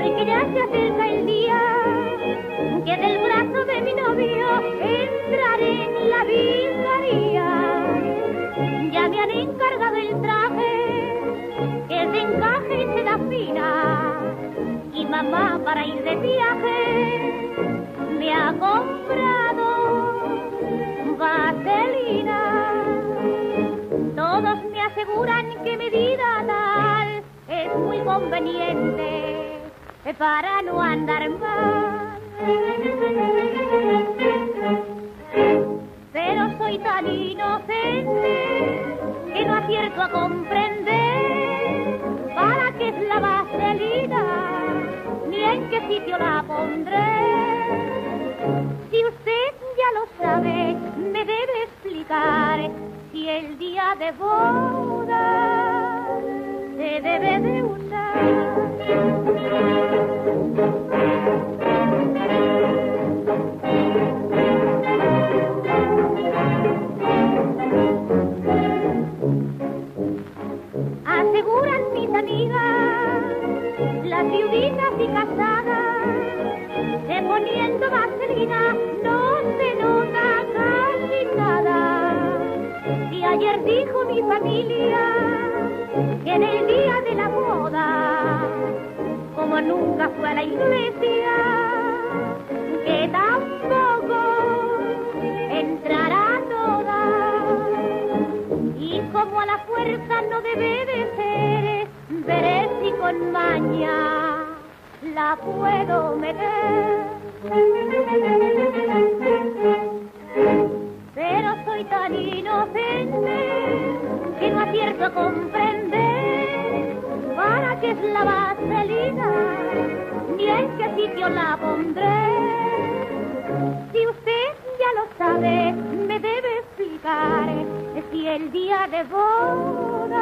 porque ya se acerca el día que del brazo de mi novio entraré en la vicaría. Ya me han encargado el traje, que se encaje y se da fina. Y mamá para ir de viaje me ha comprado vaselina. Todos me aseguran que mi vida tal es muy conveniente para no andar mal. Pero soy tan inocente que no acierto a comprender para qué es la vaselina ni en qué sitio la pondré. Si usted ya lo sabe, me debe explicar si el día de boda se debe de las viuditas y casadas, que poniendo vaselina no se nota casi nada. Y ayer dijo mi familia que en el día de la boda, como nunca fue a la iglesia, que tampoco entrará toda. Y como a la fuerza no debe de ser, la puedo meter. Pero soy tan inocente que no acierto a comprender para qué es la vaselina ni en qué sitio la pondré. Si usted ya lo sabe, me debe explicar si el día de boda